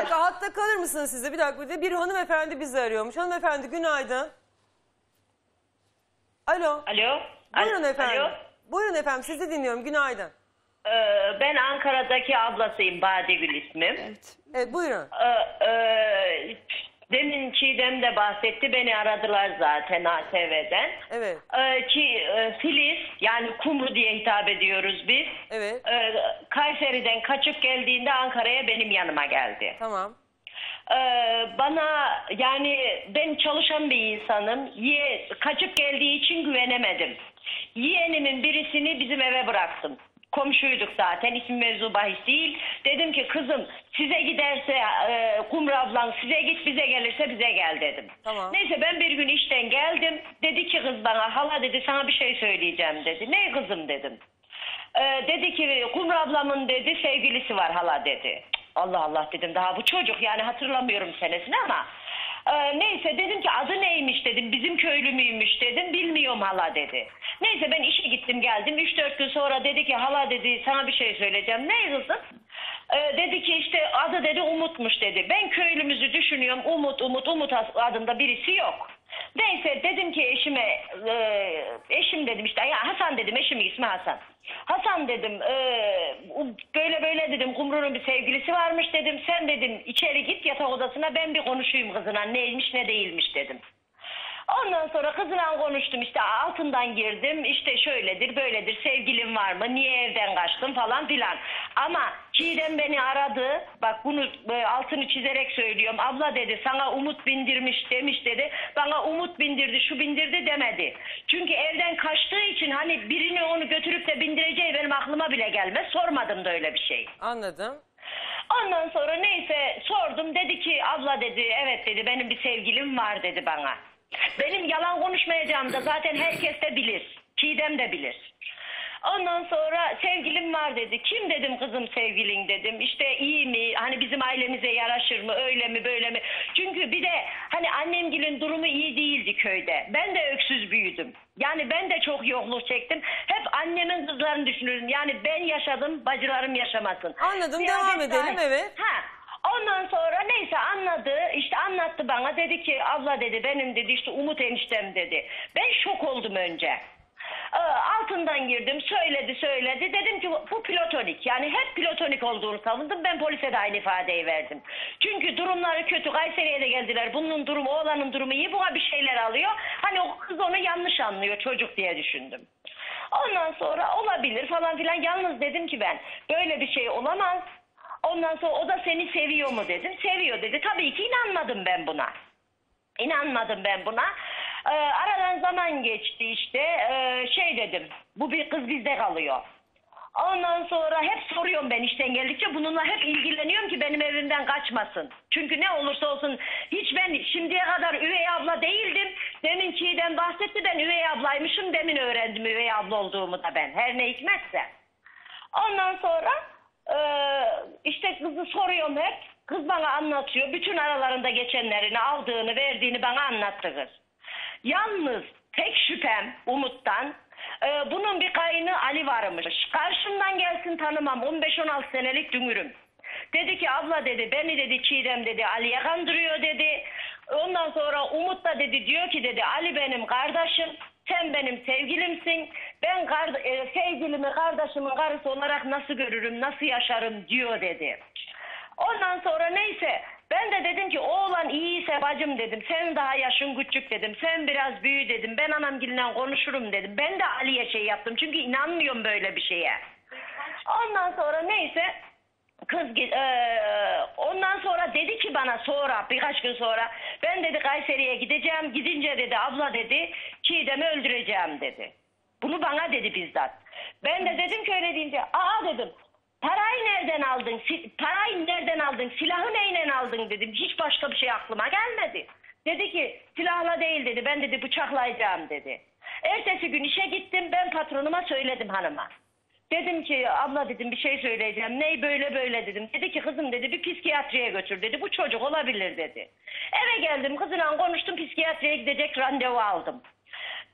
dakika hatta kalır mısınız size? Bir dakika bir de bir hanımefendi bizi arıyormuş. Hanımefendi günaydın. Alo. Alo. Buyurun Al- efendim. Alo. Buyurun efendim sizi dinliyorum. Günaydın. Ee, ben Ankara'daki ablasıyım Badegül ismim. Evet. Evet buyurun. Ee, e, demin Çiğdem de bahsetti. Beni aradılar zaten ATV'den. Evet. Ee, ki, e, Filiz yani Kumru diye hitap ediyoruz biz. Evet. Ee, Kayseri'den kaçıp geldiğinde Ankara'ya benim yanıma geldi. Tamam. Ee, bana yani ben çalışan bir insanım. Ye, kaçıp geldiği için güvenemedim. Yeğenimin birisini bizim eve bıraktım. Komşuyduk zaten isim mevzu bahis değil. Dedim ki kızım size giderse e, Kumru ablan size git bize gelirse bize gel dedim. Tamam. Neyse ben bir gün işten geldim. Dedi ki kız bana hala dedi sana bir şey söyleyeceğim dedi. Ne kızım dedim. Ee, dedi ki Kumru ablamın dedi sevgilisi var hala dedi. Allah Allah dedim daha bu çocuk yani hatırlamıyorum senesini ama. Ee, neyse dedim ki adı neymiş dedim bizim köylü müymüş dedim bilmiyorum hala dedi. Neyse ben işe gittim geldim 3-4 gün sonra dedi ki hala dedi sana bir şey söyleyeceğim. Ne kızım? Ee, dedi ki işte adı dedi Umut'muş dedi. Ben köylümüzü düşünüyorum Umut Umut Umut adında birisi yok. Neyse dedim ki eşime e, eşim dedim işte ya Hasan dedim eşimin ismi Hasan. Hasan dedim e, böyle böyle dedim Kumru'nun bir sevgilisi varmış dedim. Sen dedim içeri git yatak odasına ben bir konuşayım kızına neymiş ne değilmiş dedim. Ondan sonra kızla konuştum işte altından girdim işte şöyledir böyledir sevgilim var mı niye evden kaçtın falan filan. Ama Çiğdem beni aradı bak bunu e, altını çizerek söylüyorum abla dedi sana umut bindirmiş demiş dedi bana umut bindirdi şu bindirdi demedi. Çünkü evden kaçtığı için hani birini onu götürüp de bindireceği benim aklıma bile gelmez sormadım da öyle bir şey. Anladım. Ondan sonra neyse sordum dedi ki abla dedi evet dedi benim bir sevgilim var dedi bana. Benim yalan konuşmayacağım da zaten herkes de bilir. Çiğdem de bilir. Ondan sonra sevgilim var dedi. Kim dedim kızım sevgilin dedim. İşte iyi mi? Hani bizim ailemize yaraşır mı? Öyle mi böyle mi? Çünkü bir de hani annemgilin durumu iyi değildi köyde. Ben de öksüz büyüdüm. Yani ben de çok yokluk çektim. Hep annemin kızlarını düşünürdüm. Yani ben yaşadım, bacılarım yaşamasın. Anladım, Siyaset devam edelim, dahil. evet. Ha. Ondan sonra neyse anladı işte anlattı bana dedi ki abla dedi benim dedi işte Umut eniştem dedi. Ben şok oldum önce. Ee, altından girdim söyledi söyledi dedim ki bu platonik yani hep platonik olduğunu savundum ben polise de aynı ifadeyi verdim. Çünkü durumları kötü Kayseri'ye de geldiler bunun durumu oğlanın durumu iyi buna bir şeyler alıyor hani o kız onu yanlış anlıyor çocuk diye düşündüm. Ondan sonra olabilir falan filan yalnız dedim ki ben böyle bir şey olamaz. Ondan sonra o da seni seviyor mu dedim. Seviyor dedi. Tabii ki inanmadım ben buna. İnanmadım ben buna. Ee, aradan zaman geçti işte. Ee, şey dedim. Bu bir kız bizde kalıyor. Ondan sonra hep soruyorum ben işten geldikçe bununla hep ilgileniyorum ki benim evimden kaçmasın. Çünkü ne olursa olsun hiç ben şimdiye kadar üvey abla değildim. Demin Çiğdem bahsetti ben üvey ablaymışım demin öğrendim üvey abla olduğumu da ben her ne hikmetse. Ondan sonra ee, işte kızı soruyorum hep. Kız bana anlatıyor. Bütün aralarında geçenlerini aldığını verdiğini bana anlattı kız. Yalnız tek şüphem Umut'tan e, bunun bir kayını Ali varmış. Karşımdan gelsin tanımam 15-16 senelik dünürüm. Dedi ki abla dedi beni dedi Çiğdem dedi Ali'ye kandırıyor dedi. Ondan sonra Umut da dedi diyor ki dedi Ali benim kardeşim sen benim sevgilimsin. Ben kar, e, sevgilimi kardeşimin karısı olarak nasıl görürüm nasıl yaşarım diyor dedi. Ondan sonra neyse ben de dedim ki oğlan iyiyse bacım dedim. Sen daha yaşın küçük dedim. Sen biraz büyü dedim. Ben anamgille konuşurum dedim. Ben de Ali'ye şey yaptım. Çünkü inanmıyorum böyle bir şeye. Ondan sonra neyse kız eee, ondan sonra dedi ki bana sonra birkaç gün sonra ben dedi Kayseri'ye gideceğim. Gidince dedi abla dedi Çiğdem'i öldüreceğim dedi. Bunu bana dedi bizzat. Ben de dedim ki öyle deyince aa dedim Parayı nereden aldın? Parayı nereden aldın? Silahı neyle aldın dedim. Hiç başka bir şey aklıma gelmedi. Dedi ki silahla değil dedi. Ben dedi bıçaklayacağım dedi. Ertesi gün işe gittim. Ben patronuma söyledim hanıma. Dedim ki abla dedim bir şey söyleyeceğim. Ney böyle böyle dedim. Dedi ki kızım dedi bir psikiyatriye götür dedi. Bu çocuk olabilir dedi. Eve geldim kızla konuştum psikiyatriye gidecek randevu aldım.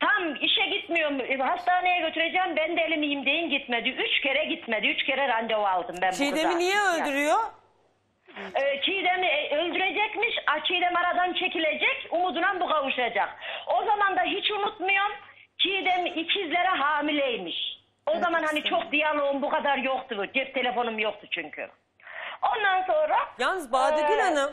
Tam işe gitmiyorum e, hastaneye götüreceğim ben de elimiyim deyin gitmedi. Üç kere gitmedi. Üç kere randevu aldım ben bu kıza. Çiğdem'i niye öldürüyor? e, Çiğdem'i e, öldürecekmiş. A, Çiğdem aradan çekilecek. Umuduna bu kavuşacak. O zaman da hiç unutmuyorum. Çiğdem ikizlere hamileymiş. O zaman hani çok diyaloğum bu kadar yoktu. Cep telefonum yoktu çünkü. Ondan sonra Yalnız Badegül Ee, Hanım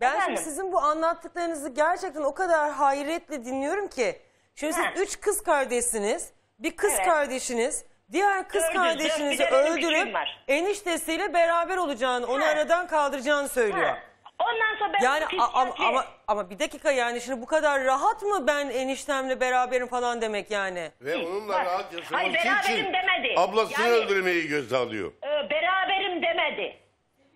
ben efendim? sizin bu anlattıklarınızı gerçekten o kadar hayretle dinliyorum ki. Şimdi siz Ha. üç kız kardeşsiniz, bir kız Evet. kardeşiniz, diğer kız Dördüz, kardeşinizi dört, bir de benim öldürüp küçüğüm var. eniştesiyle beraber olacağını, onu Ha. aradan kaldıracağını söylüyor. Ha. Ondan sonra ben Yani a- ama, psikiyatri- ama ama bir dakika yani şimdi bu kadar rahat mı ben eniştemle beraberim falan demek yani? Ve onunla Bak, rahat hayır, yaşaması beraberim için demedi. ablasını Yani- öldürmeyi göze alıyor. Ee, demedi.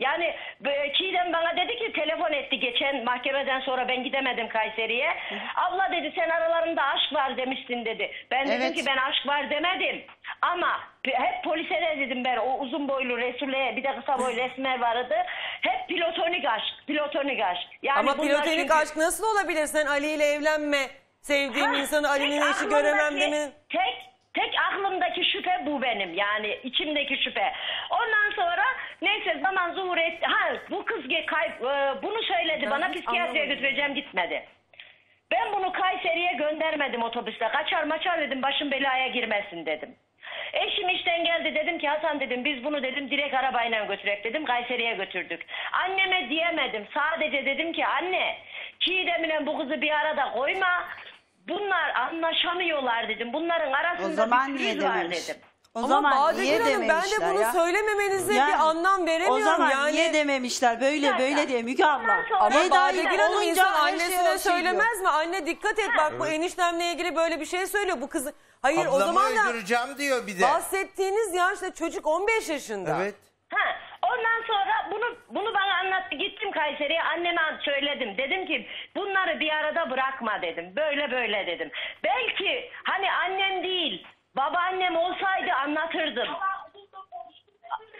Yani e, Çiğdem bana dedi ki telefon etti geçen mahkemeden sonra ben gidemedim Kayseri'ye. Abla dedi sen aralarında aşk var demiştin dedi. Ben dedim Evet. ki ben aşk var demedim. Ama p- hep polise de dedim ben o uzun boylu Resul'e bir de kısa boylu Esmer vardı. Hep platonik aşk, platonik aşk. Yani ama bunlar platonik çünkü- aşk nasıl olabilir? Sen Ali ile evlenme, sevdiğim Ha, insanı Ali'nin eşi göremem aklımdaki- demin. Tek tek aklımdaki şüphe bu benim yani içimdeki şüphe. Ondan sonra neyse zaman zuhur etti. Ha bu kız ge- kayıp e, bunu söyledi bana psikiyatriye anlamadım. götüreceğim gitmedi. Ben bunu Kayseri'ye göndermedim otobüste. Kaçar maçar dedim başım belaya girmesin dedim. Eşim işten geldi dedim ki Hasan dedim biz bunu dedim direkt arabayla götürek dedim Kayseri'ye götürdük. Anneme diyemedim sadece dedim ki anne Çiğdem'le bu kızı bir arada koyma. Bunlar anlaşamıyorlar dedim. Bunların arasında zaman bir niye var dememiş? dedim. O Ama zaman Badegül niye Hanım ben de dememişler bunu ya? söylememenize Yani bir anlam veremiyorum. O zaman yani. niye dememişler böyle böyle diye Müge abla. Ama Eda ile Badegül Hanım olunca insan her şey annesine o şey söylemez mi? Anne dikkat et bak bu eniştemle ilgili böyle bir şey söylüyor. Bu kızı Hayır o Ablamı zaman da öldüreceğim diyor bir de. bahsettiğiniz yaşta çocuk 15 yaşında. Evet. Ha, ondan sonra bunu bunu bana anlattı. Gittim Kayseri'ye anneme söyledim. Dedim ki bunları bir arada bırakma dedim. Böyle böyle dedim. Belki hani annem değil babaannem olsaydı anlatırdım.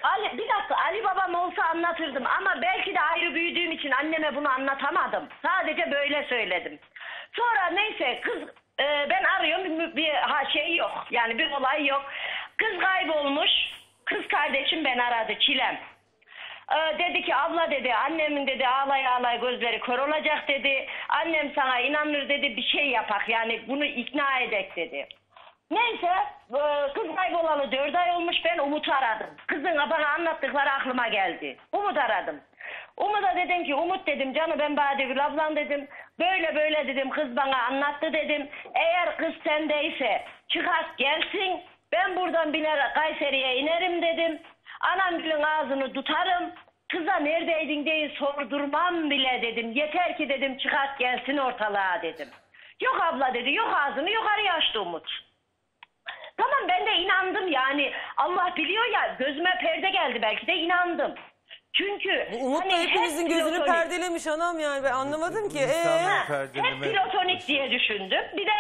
Ali, bir dakika Ali babam olsa anlatırdım ama belki de ayrı büyüdüğüm için anneme bunu anlatamadım. Sadece böyle söyledim. Sonra neyse kız e, ben arıyorum bir, bir ha, şey yok yani bir olay yok. Kız kaybolmuş. Kız kardeşim ben aradı Çilem. Ee, dedi ki abla dedi annemin dedi ağlay ağlay gözleri kör olacak dedi. Annem sana inanır dedi bir şey yapak yani bunu ikna edek dedi. Neyse e, kız kaybolalı dört ay olmuş ben Umut'u aradım. Kızın bana anlattıkları aklıma geldi. Umut aradım. Umut'a dedim ki Umut dedim canı ben Badegül ablam dedim. Böyle böyle dedim kız bana anlattı dedim. Eğer kız sendeyse çıkart gelsin. Ben buradan biner Kayseri'ye inerim dedim. Anamgül'ün ağzını tutarım. Kıza neredeydin diye sordurmam bile dedim. Yeter ki dedim çıkart gelsin ortalığa dedim. Yok abla dedi yok ağzını yukarıya açtı Umut. Tamam ben de inandım yani Allah biliyor ya gözüme perde geldi belki de inandım. Çünkü Bu Umut da hani hep hepinizin gözünü platonik. perdelemiş anam yani ben anlamadım ki. İnsanlar- Ee? Perdeleme. Hep platonik diye düşündüm. Bir de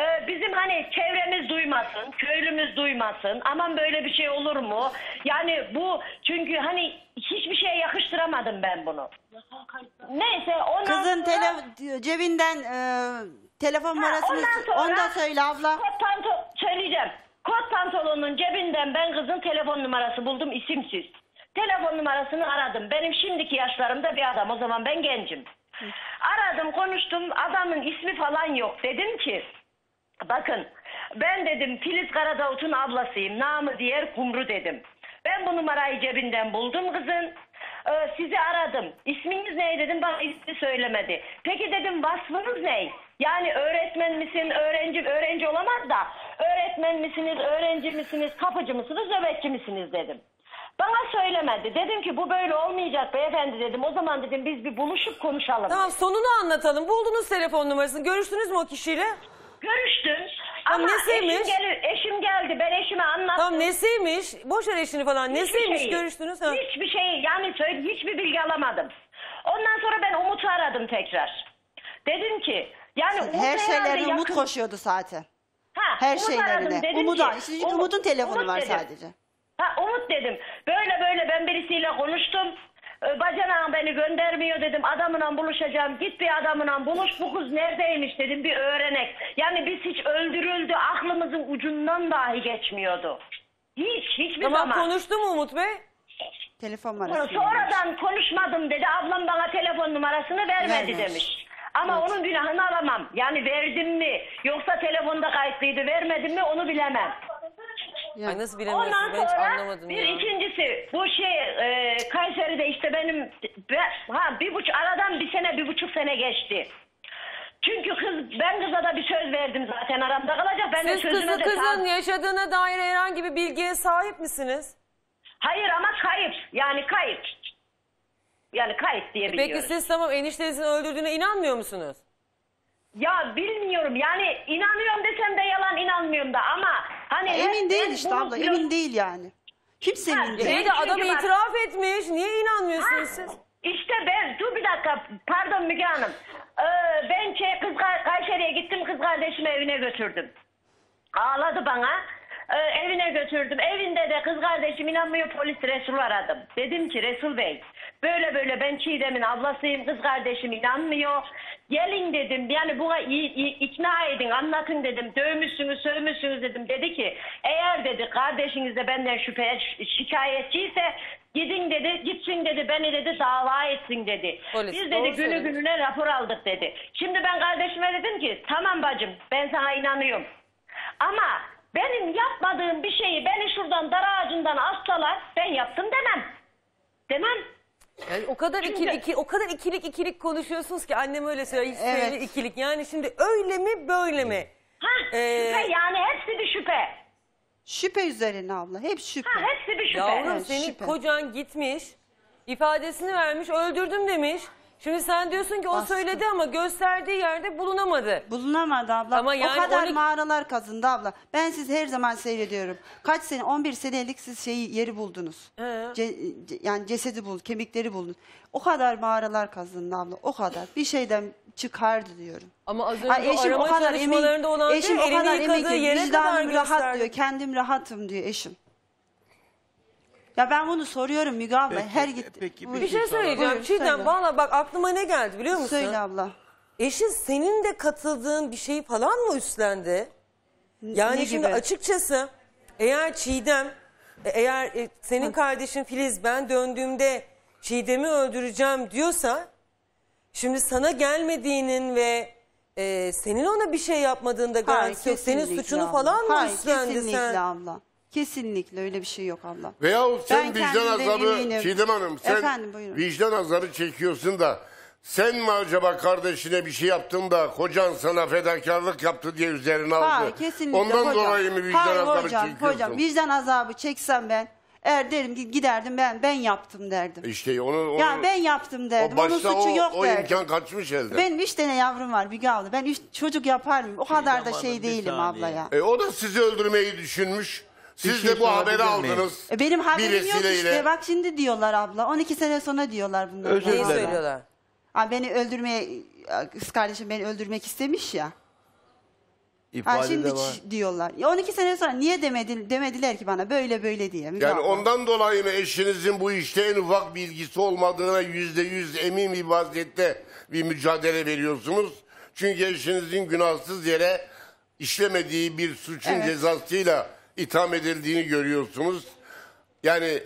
e, bizim hani çevremiz duymasın, köylümüz duymasın. Aman böyle bir şey olur mu? Yani bu çünkü hani hiçbir şeye yakıştıramadım ben bunu. Neyse ondan Kızın sonra... tele cebinden e, telefon Ha, numarasını ondan sonra onu da söyle abla. Kot panto söyleyeceğim. Kot pantolonun cebinden ben kızın telefon numarası buldum isimsiz. Telefon numarasını aradım. Benim şimdiki yaşlarımda bir adam. O zaman ben gencim. Aradım konuştum. Adamın ismi falan yok. Dedim ki bakın ben dedim Filiz Karadavut'un ablasıyım. Namı diğer Kumru dedim. Ben bu numarayı cebinden buldum kızın. Ee, sizi aradım. İsminiz ne dedim bana ismi söylemedi. Peki dedim vasfınız ne? Yani öğretmen misin, öğrenci öğrenci olamaz da öğretmen misiniz, öğrenci misiniz, kapıcı mısınız, nöbetçi misiniz dedim. Bana söylemedi. Dedim ki bu böyle olmayacak beyefendi dedim. O zaman dedim biz bir buluşup konuşalım. Tamam sonunu anlatalım. Buldunuz telefon numarasını. Görüştünüz mü o kişiyle? Görüştüm. Tamam, Ama nesiymiş? eşim, gel- eşim geldi. Ben eşime anlattım. Tamam nesiymiş? Boş ver eşini falan. Hiçbir Nesiymiş şeyi- görüştünüz? Ha. Hiçbir şey yani söyle hiçbir bilgi alamadım. Ondan sonra ben Umut'u aradım tekrar. Dedim ki yani Umut Her şeylerine Umut yakın- koşuyordu zaten. Her şeylerine. aradım. Dedim Umut'a. ki, Umut- Umut'un telefonu Umut var dedim. sadece. Ha Umut dedim. Böyle böyle ben birisiyle konuştum. Ee, Bacanağım beni göndermiyor dedim. Adamla buluşacağım. Git bir adamla buluş. Bu kız neredeymiş dedim. Bir öğrenek. Yani biz hiç öldürüldü. Aklımızın ucundan dahi geçmiyordu. Hiç. Hiçbir Tamam zaman. konuştu mu Umut Bey? Telefon numarası. Sonradan konuşmadım dedi. Ablam bana telefon numarasını vermedi Vermemiş. demiş. Ama onun günahını alamam. Yani verdim mi yoksa telefonda kayıtlıydı vermedim mi onu bilemem. Ya. Ay nasıl bilemiyorsunuz Ondan ben hiç sonra anlamadım bir ya. ikincisi bu şey e, Kayseri'de işte benim be- ha bir buçuk aradan bir sene bir buçuk sene geçti. Çünkü kız ben kıza da bir söz verdim zaten aramda kalacak. Ben de Siz sözüme kızı de kızın sağ- yaşadığına dair herhangi bir bilgiye sahip misiniz? Hayır ama kayıp. Yani kayıp. Yani kayıp diye biliyoruz. Peki siz tamam eniştenizin öldürdüğüne inanmıyor musunuz? Ya bilmiyorum yani inanıyorum desem de yalan inanmıyorum da ama hani hep Emin değil ben işte bunu abla. pilot- Emin değil yani. Kimse Ha, emin değil. İyi de adam bak- itiraf etmiş. Niye inanmıyorsunuz Ha, siz? İşte ben dur bir dakika pardon Müge Hanım. Ee, ben şey, kız Kay- Kayseri'ye gittim kız kardeşimi evine götürdüm. Ağladı bana. Ee, evine götürdüm. Evinde de kız kardeşim inanmıyor polis Resul aradım. Dedim ki Resul Bey böyle böyle ben Çiğdem'in ablasıyım kız kardeşim inanmıyor. Gelin dedim yani buna i- i- ikna edin anlatın dedim. Dövmüşsünüz sövmüşsünüz dedim. Dedi ki eğer dedi kardeşiniz de benden şüphe şikayetçiyse gidin dedi gitsin dedi beni dedi dava etsin dedi. Polis, Biz doğru dedi günü söylemiş. gününe rapor aldık dedi. Şimdi ben kardeşime dedim ki tamam bacım ben sana inanıyorum. Ama benim yapmadığım bir şeyi beni şuradan dar ağacından assalar ben yaptım demem. Demem. Yani o kadar Çünkü- ikili, iki, o kadar ikilik ikilik konuşuyorsunuz ki annem öyle söylüyor. Hiç Evet. ikilik. Yani şimdi öyle mi böyle mi? Ha Ee, şüphe yani hepsi bir şüphe. Şüphe üzerine abla. Hep şüphe. Ha hepsi bir şüphe. Yavrum Evet, senin şüphe. kocan gitmiş, ifadesini vermiş, öldürdüm demiş. Şimdi sen diyorsun ki o Baskı. söyledi ama gösterdiği yerde bulunamadı. Bulunamadı abla. Ama yani o kadar 12 mağaralar kazındı abla. Ben sizi her zaman seyrediyorum. Kaç sene 11 senelik siz şeyi yeri buldunuz. He. Ce- ce- yani cesedi buldunuz, kemikleri buldunuz. O kadar mağaralar kazındı abla. O kadar. Bir şeyden çıkardı diyorum. Ama az önce Ay, o eşim o arama çalışmalarında olan eşim değil, o kadar elini yıkadığı yere kadar vicdanım rahat gösterdi. diyor. Kendim rahatım diyor eşim. Ya ben bunu soruyorum Müge abla. Peki, her git. peki. Bir şey söyleyeceğim. Buyur, Çiğdem söyle. valla bak aklıma ne geldi biliyor musun? Söyle abla. Eşin senin de katıldığın bir şeyi falan mı üstlendi? Yani ne şimdi gibi? açıkçası eğer Çiğdem, e, eğer e, senin kardeşin Filiz ben döndüğümde Çiğdem'i öldüreceğim diyorsa, şimdi sana gelmediğinin ve e, senin ona bir şey yapmadığında garantisi yok. Senin kesinlikle suçunu abla. falan mı Hayır, üstlendi kesinlikle sen? abla. Kesinlikle öyle bir şey yok abla. Veyahut sen Ben vicdan kendimden azabı eminim. Çiğdem Hanım sen Efendim, buyurun. vicdan azabı çekiyorsun da sen mi acaba kardeşine bir şey yaptın da kocan sana fedakarlık yaptı diye üzerine aldı? Hayır kesinlikle Ondan hocam. dolayı mı vicdan Hayır, azabı hocam, çekiyorsun? Hocam vicdan azabı çeksem ben eğer derim ki giderdim ben ben yaptım derdim. İşte onu, onu ya ben yaptım o derdim. Onun başta suçu o, yok o derdim. imkan kaçmış elde. Benim üç tane yavrum var Müge abla. Ben üç çocuk yapar mıyım? O kadar da Hanım, şey bir değilim saniye. abla ya. E, o da sizi öldürmeyi düşünmüş. Siz de bu haberi miyim? aldınız. E benim haberim yok vesileyle. işte. Bak şimdi diyorlar abla. 12 sene sonra diyorlar bunlar. Özür Neyi dilerim. söylüyorlar? Ha, beni öldürmeye kız kardeşim beni öldürmek istemiş ya. Ha İfade şimdi de var. ç- diyorlar. Ya 12 sene sonra niye demedi, demediler ki bana böyle böyle diye. Müge Yani abla. ondan dolayı mı eşinizin bu işte en ufak bilgisi olmadığına yüzde yüz emin bir vaziyette bir mücadele veriyorsunuz? Çünkü eşinizin günahsız yere işlemediği bir suçun Evet. cezasıyla itham edildiğini görüyorsunuz. Yani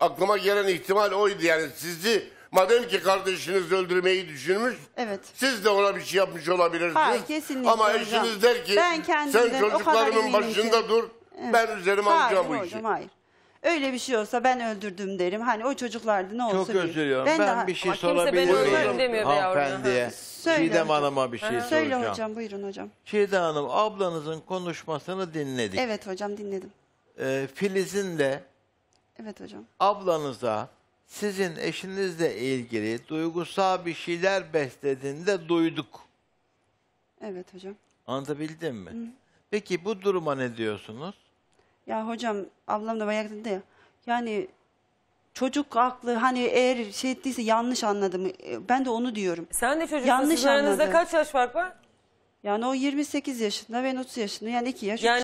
aklıma gelen ihtimal oydu yani sizi madem ki kardeşiniz öldürmeyi düşünmüş Evet. siz de ona bir şey yapmış olabilirsiniz. Hayır, kesinlikle Ama hocam. eşiniz der ki Ben sen kendimden o kadar çocuklarımın eminim başında ki." dur ben üzerime Hayır alacağım bu hocam işi. hayır. Öyle bir şey olsa ben öldürdüm derim. Hani o çocuklardı ne olsa Çok bir- özür diliyorum. Ben, daha- bir şey Ama kimse sorabilir ben miyim? öldürürüm demiyor be yavrum. Hanımefendiye. Söyle Çiğdem hocam. Hanım'a bir şey Söyle soracağım. hocam buyurun hocam. Çiğdem Hanım ablanızın konuşmasını dinledik. Evet hocam dinledim. Ee, Filiz'in de Evet hocam. ablanıza sizin eşinizle ilgili duygusal bir şeyler beslediğini de duyduk. Evet hocam. Anlatabildim mi? Peki bu duruma ne diyorsunuz? Ya hocam ablam da bayağı dedi ya. Yani çocuk aklı hani eğer şey ettiyse yanlış anladım. E, Ben de onu diyorum. Sen de çocuksun. Yanlış Sizin aranızda anladı. kaç yaş fark var? Yani o 28 yaşında ben 30 yaşında yani 2 yaş. Yani